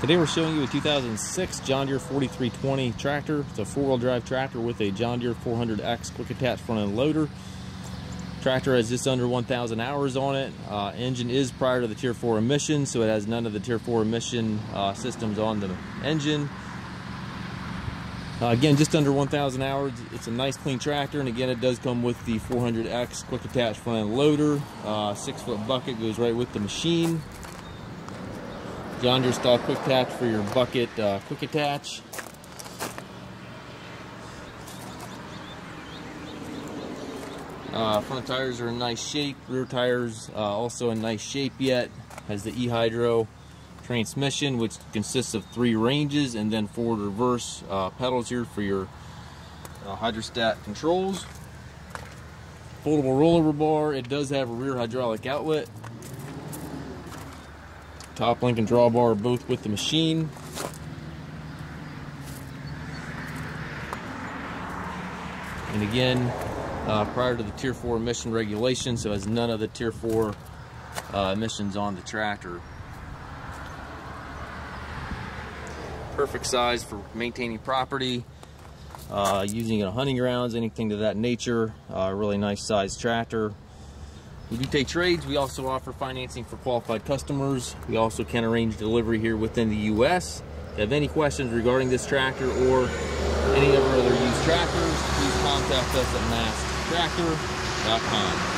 Today we're showing you a 2006 John Deere 4320 tractor. It's a four-wheel drive tractor with a John Deere 400X quick attach front end loader. Tractor has just under 1,000 hours on it. Uh, engine is prior to the Tier 4 emission, so it has none of the Tier 4 emission uh, systems on the engine. Uh, again, just under 1,000 hours. It's a nice clean tractor, and again, it does come with the 400X quick attach front end loader. Uh, six foot bucket goes right with the machine. John Deere style quick attach for your bucket uh, quick attach. Uh, front tires are in nice shape. Rear tires uh, also in nice shape yet. Has the e-hydro transmission, which consists of three ranges and then forward reverse uh, pedals here for your uh, hydrostat controls. Foldable rollover bar. It does have a rear hydraulic outlet top link and drawbar both with the machine. And again, uh, prior to the Tier 4 emission regulation, so has none of the Tier 4 uh, emissions on the tractor. Perfect size for maintaining property, uh, using it on hunting grounds, anything to that nature. Uh, really nice size tractor. We do take trades. We also offer financing for qualified customers. We also can arrange delivery here within the U.S. If you have any questions regarding this tractor or any of our other used tractors, please contact us at masttractor.com.